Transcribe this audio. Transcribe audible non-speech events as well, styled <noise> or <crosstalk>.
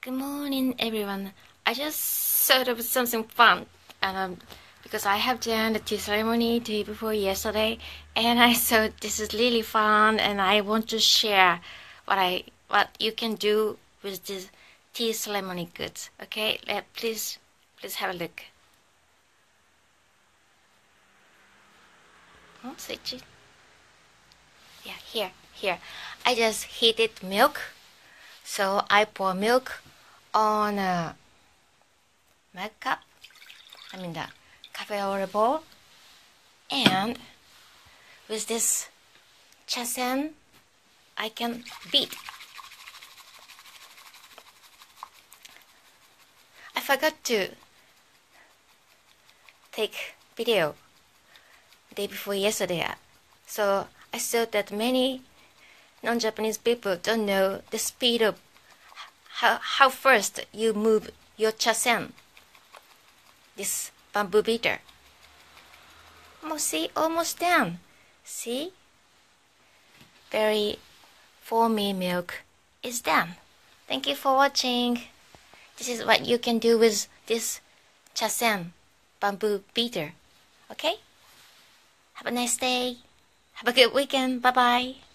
Good morning, everyone. I just thought of something fun, um, because I have done the tea ceremony day before yesterday, and I <laughs> thought this is really fun, and I want to share what I what you can do with this tea ceremony goods. Okay, please please have a look. Oh, switch it. Yeah, here, here. I just heated milk, so I pour milk on a mug cup. I mean the cafe or bowl, and with this chasen, I can beat. I forgot to take video day before yesterday, so I saw that many non-Japanese people don't know the speed of how, how first you move your chasen, this bamboo beater. See, almost done. See? Very foamy milk is done. Thank you for watching. This is what you can do with this chasen bamboo beater. Okay? Have a nice day. Have a good weekend. Bye bye.